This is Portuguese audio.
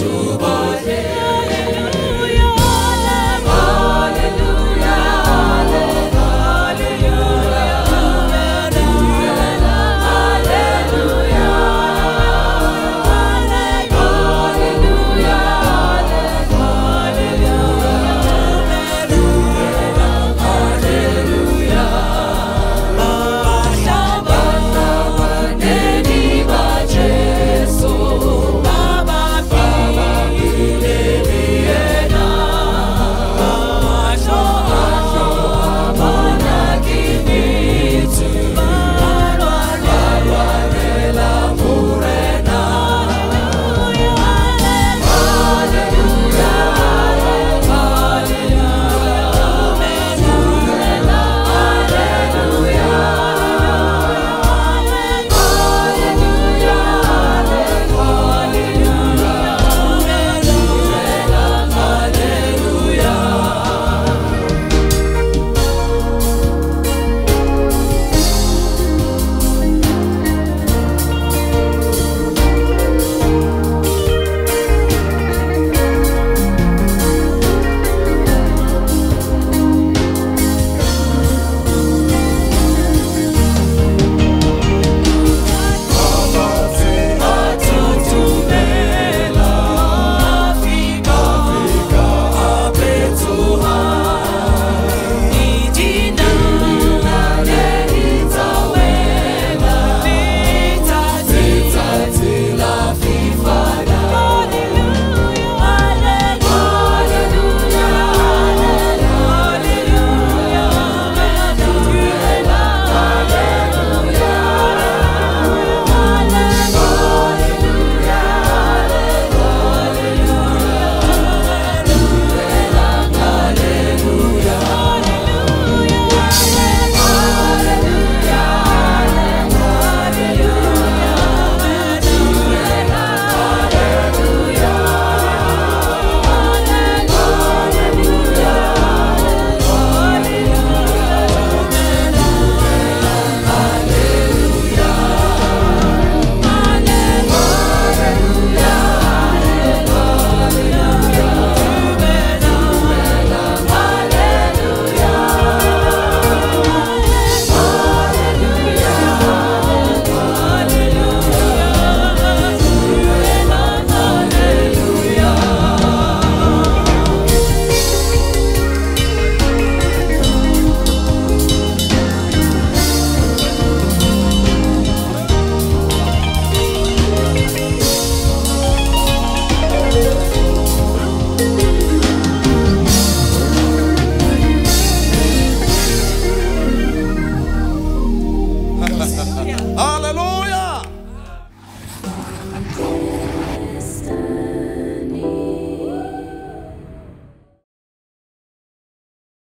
to